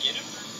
girip